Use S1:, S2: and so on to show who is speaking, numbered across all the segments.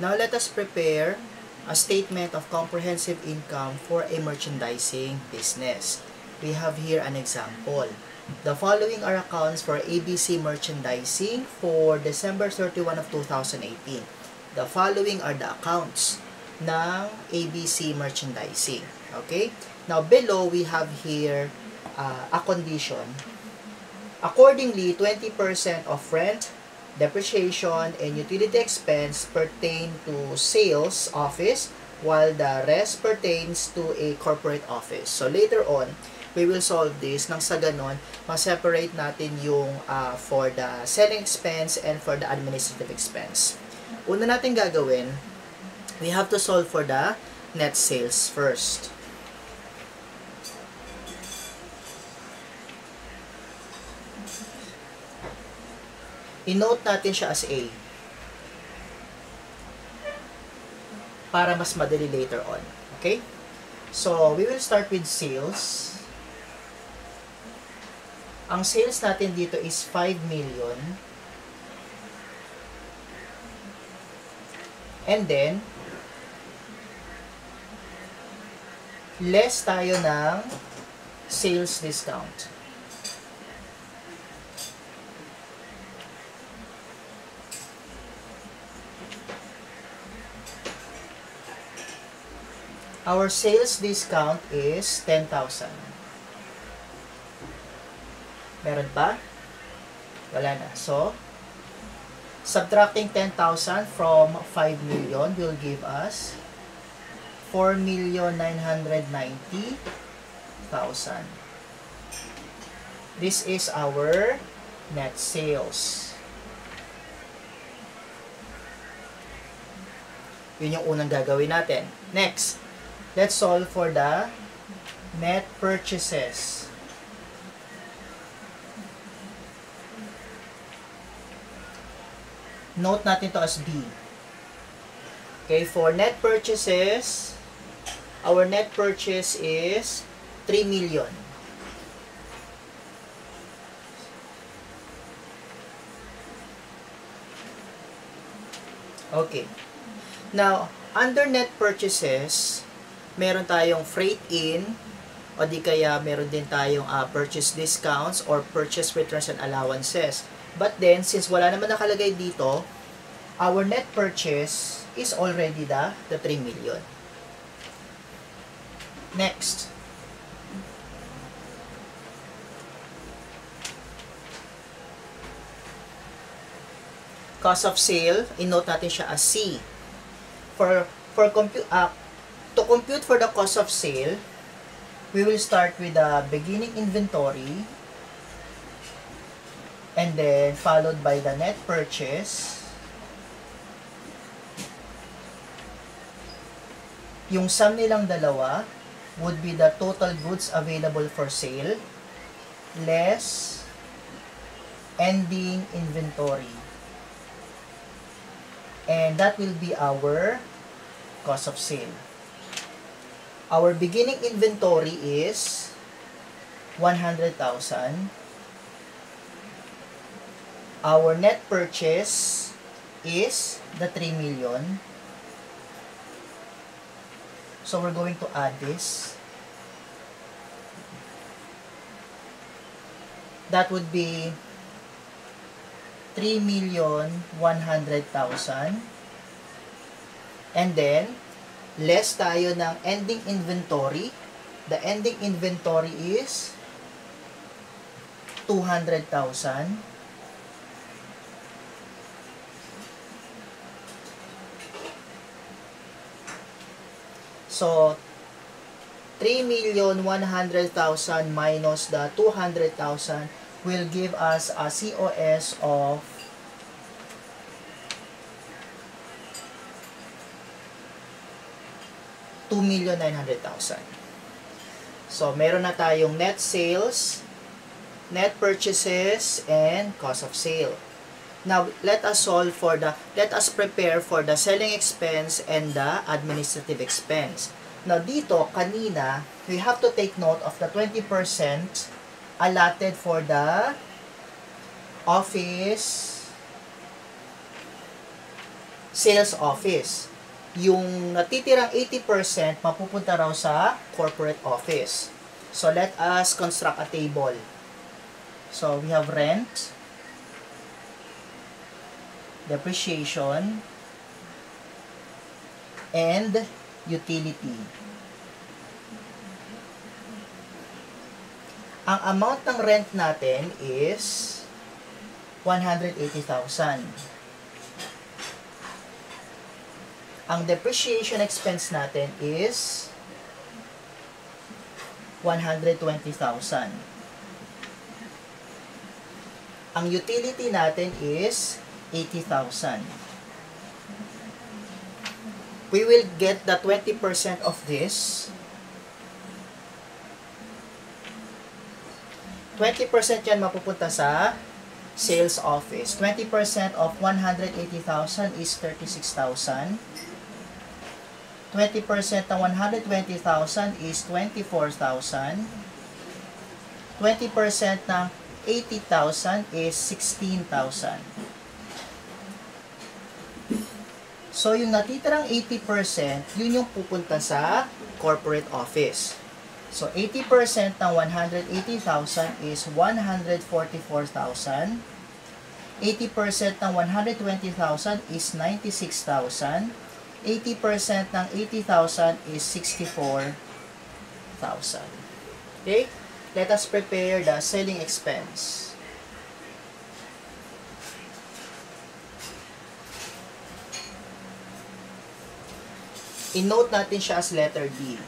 S1: Now, let us prepare a statement of comprehensive income for a merchandising business. We have here an example. The following are accounts for ABC Merchandising for December 31 of 2018. The following are the accounts ng ABC Merchandising. Okay? Now, below, we have here uh, a condition. Accordingly, 20% of rent, depreciation, and utility expense pertain to sales office, while the rest pertains to a corporate office. So, later on, we will solve this nang sa ganon, ma-separate natin yung uh, for the selling expense and for the administrative expense. Una natin gagawin, we have to solve for the net sales first. I-note natin siya as A. Para mas madali later on. Okay? So, we will start with sales. Ang sales natin dito is 5 million. And then, less tayo ng sales discount. Our sales discount is 10,000. Meron pa? Wala na. So, subtracting 10,000 from 5 million will give us 4,990,000. This is our net sales. Yun yung unang gagawin natin. Next, let's solve for the net purchases. Note natin to as B. Okay, for net purchases, our net purchase is 3 million. Okay. Now, under net purchases, meron tayong freight in, o di kaya meron din tayong uh, purchase discounts or purchase returns and allowances. But then, since wala naman nakalagay dito, our net purchase is already the, the 3 million. Next. Cost of sale, in-note natin siya as C. For, for compute, uh, to compute for the cost of sale, we will start with the beginning inventory and then followed by the net purchase. Yung sum nilang dalawa would be the total goods available for sale less ending inventory. And that will be our cost of sale our beginning inventory is 100,000 our net purchase is the 3 million. So we're going to add this. That would be 3 million 100,000. And then, less tayo ng ending inventory. The ending inventory is 200,000. So, 3,100,000 minus the 200,000 will give us a COS of two million nine hundred thousand. So, meron na tayong net sales, net purchases, and cost of sale. Now, let us solve for the, let us prepare for the selling expense and the administrative expense. Now, dito, kanina, we have to take note of the 20% allotted for the office sales office. Yung natitirang 80% mapupunta raw sa corporate office. So let us construct a table. So we have rent, depreciation, and utility. Ang amount ng rent natin is 180,000. Ang depreciation expense natin is 120,000. Ang utility natin is 80,000. We will get the 20% of this 20% yan mapupunta sa sales office. 20% of 180,000 is 36,000. 20% ng 120,000 is 24,000. 20% ng 80,000 is 16,000. So, yung natitirang 80%, yun yung pupunta sa corporate office. So, 80% ng 180,000 is 144,000. 80% ng 120,000 is 96,000. 80% ng 80,000 is 64,000. Okay? Let us prepare the selling expense. I-note natin siya as letter D.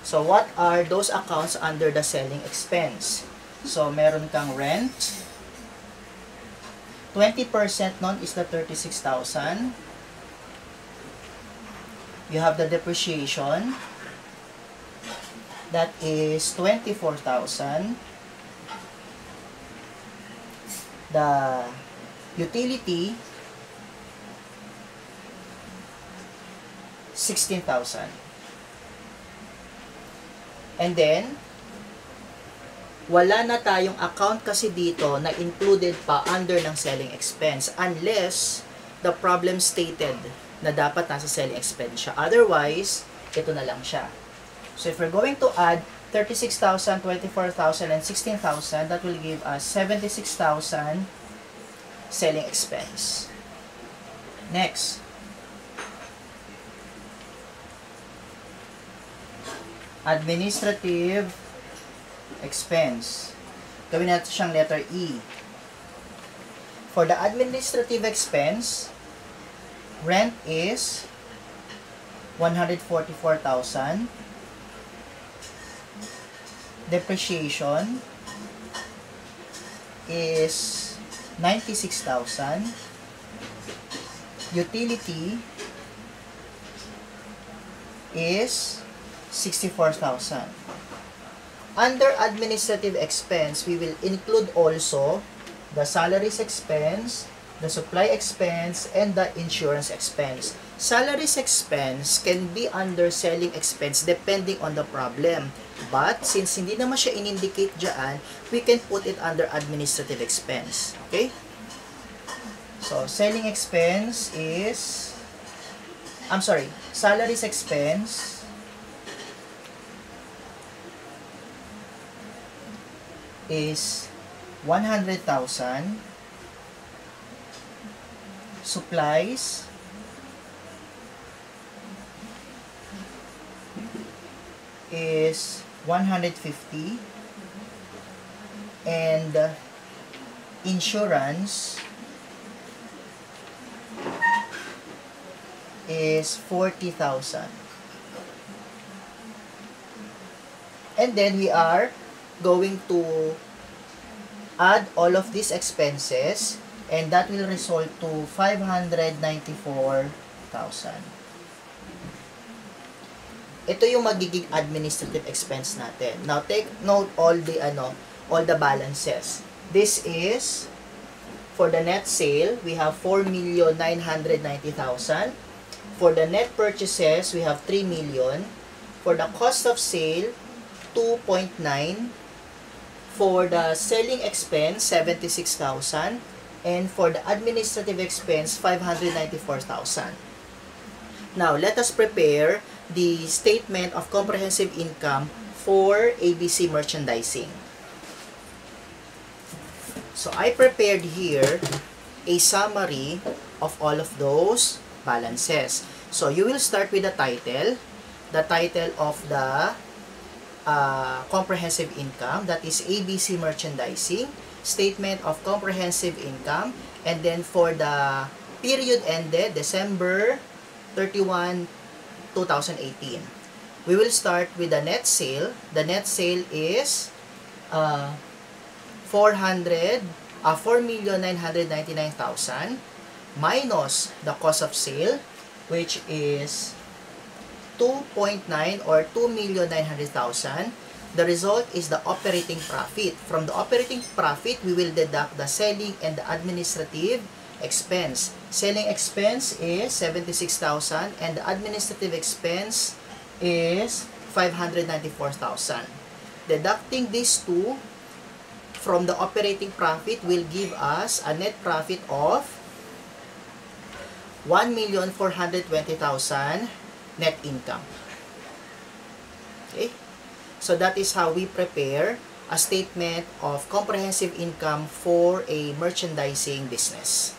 S1: So, what are those accounts under the selling expense? So, meron kang rent. 20% nun is the 36,000. You have the depreciation. That is 24,000. The utility 16,000. And then, wala na tayong account kasi dito na included pa under ng selling expense unless the problem stated na dapat nasa selling expense siya. Otherwise, ito na lang siya. So, if we're going to add 36,000, 24,000, and 16,000, that will give us 76,000 selling expense. Next. administrative expense. Gawin natin siyang letter E. For the administrative expense, rent is 144,000. Depreciation is 96,000. Utility is 64,000. Under administrative expense, we will include also the salaries expense, the supply expense, and the insurance expense. Salaries expense can be under selling expense depending on the problem. But, since hindi naman siya in-indicate dyan, we can put it under administrative expense. Okay? So, selling expense is, I'm sorry, salaries expense, is 100,000 supplies. Is 150 and uh, insurance is 40,000 and then we are going to add all of these expenses and that will result to 594,000. Ito yung magiging administrative expense natin. Now take note all the ano, all the balances. This is for the net sale, we have 4,990,000. For the net purchases, we have 3 million. For the cost of sale, 2.9 For the selling expense, 76,000. And for the administrative expense, 594,000. Now, let us prepare the statement of comprehensive income for ABC merchandising. So, I prepared here a summary of all of those balances. So, you will start with the title, the title of the uh, comprehensive income, that is ABC merchandising, statement of comprehensive income, and then for the period ended December 31, 2018. We will start with the net sale. The net sale is uh, 400 uh, 4,999,000 minus the cost of sale which is 2.9 or 2,900,000 the result is the operating profit from the operating profit we will deduct the selling and the administrative expense selling expense is 76,000 and the administrative expense is 594,000 deducting these two from the operating profit will give us a net profit of 1,420,000 net income. Okay? So that is how we prepare a statement of comprehensive income for a merchandising business.